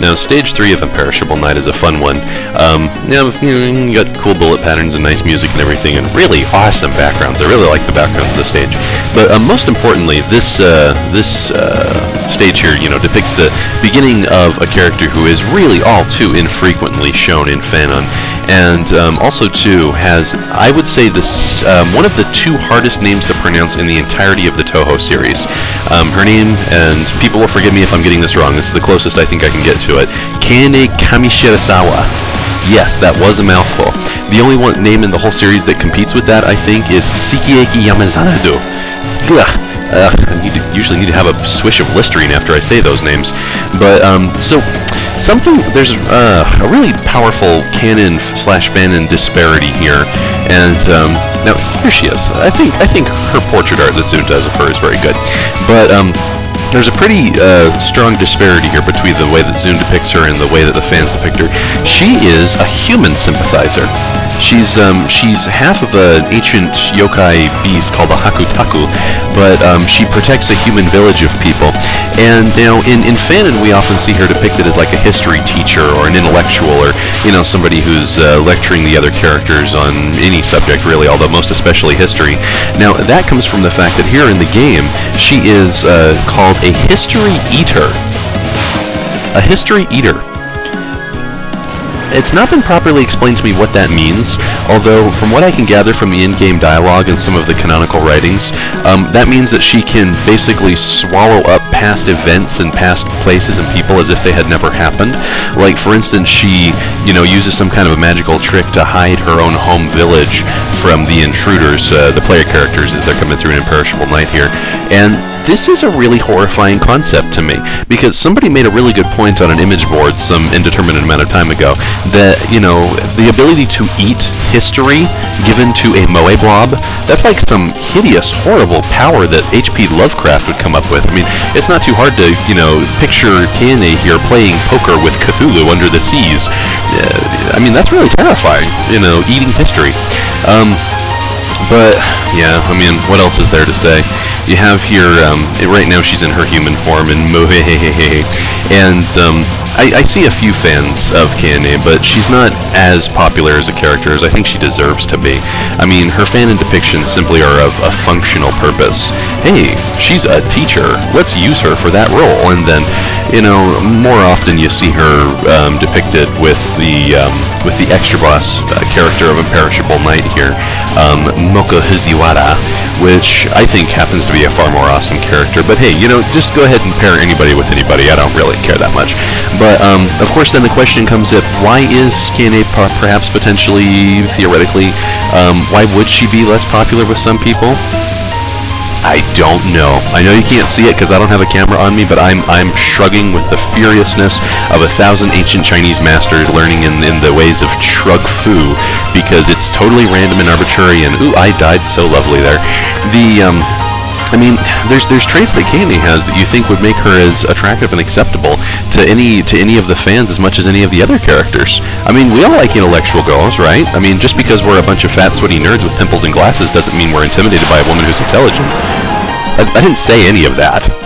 Now, stage three of Imperishable Night is a fun one. Um, you, know, you got cool bullet patterns and nice music and everything, and really awesome backgrounds. I really like the backgrounds of the stage. But um, most importantly, this uh, this uh, stage here, you know, depicts the beginning of a character who is really all too infrequently shown in Fanon, and um, also too has, I would say, this um, one of the two hardest names to pronounce in the entirety of the Touhou series. Um, her name, and people will forgive me if I'm getting this wrong. This is the closest I think I can get to it. Keine Kamishirasawa. Yes, that was a mouthful. The only one name in the whole series that competes with that, I think, is Shikieiki Yamaxanadu. Ugh. Ugh, to, usually need to have a swish of Listerine after I say those names. But, um, so, something, there's uh, a really powerful canon slash fanon disparity here. And, um, now, here she is. I think, I think her portrait art that ZUN does of her is very good. But, um, there's a pretty uh, strong disparity here between the way that ZUN depicts her and the way that the fans depict her. She is a human sympathizer. She's um, she's half of an ancient yokai beast called a Hakutaku, but um, she protects a human village of people. And now in in Fanon, we often see her depicted as like a history teacher or an intellectual or you know somebody who's uh, lecturing the other characters on any subject really, although most especially history. Now that comes from the fact that here in the game she is uh, called a history eater. A history eater. It's not been properly explained to me what that means, although from what I can gather from the in-game dialogue and some of the canonical writings, um, that means that she can basically swallow up past events and past places and people as if they had never happened. Like, for instance, she, you know, uses some kind of a magical trick to hide her own home village from the intruders, uh, the player characters, as they're coming through an imperishable night here. And this is a really horrifying concept to me because somebody made a really good point on an image board some indeterminate amount of time ago that you know the ability to eat history given to a moe blob that's like some hideous horrible power that hp lovecraft would come up with. I mean it's not too hard to you know picture keine here playing poker with cthulhu under the seas. Uh, i mean that's really terrifying you know eating history. Um, but yeah, I mean, what else is there to say? You have here, um, right now she's in her human form in Mohehehe, and um, I, I, see a few fans of Keine, but she's not as popular as a character as I think she deserves to be. I mean, her fanon depictions simply are of a functional purpose. Hey, she's a teacher. Let's use her for that role. And then, you know, more often you see her um, depicted with the um, with the extra boss uh, character of Imperishable Night here, um, Mokou Fujiwara, which I think happens to be a far more awesome character. But hey, you know, just go ahead and pair anybody with anybody. I don't really care that much. But um, of course, then the question comes up: Why is Keine perhaps potentially, theoretically, um, why would she be less popular with some people? I don't know. I know you can't see it because I don't have a camera on me, but I'm I'm shrugging with the furiousness of a thousand ancient Chinese masters learning in, in the ways of shrug fu because it's totally random and arbitrary and ooh, I died so lovely there. The um I mean, there's there's traits that Candy has that you think would make her as attractive and acceptable to any to any of the fans as much as any of the other characters. I mean, we all like intellectual girls, right? I mean, just because we're a bunch of fat, sweaty nerds with pimples and glasses doesn't mean we're intimidated by a woman who's intelligent. I, I didn't say any of that.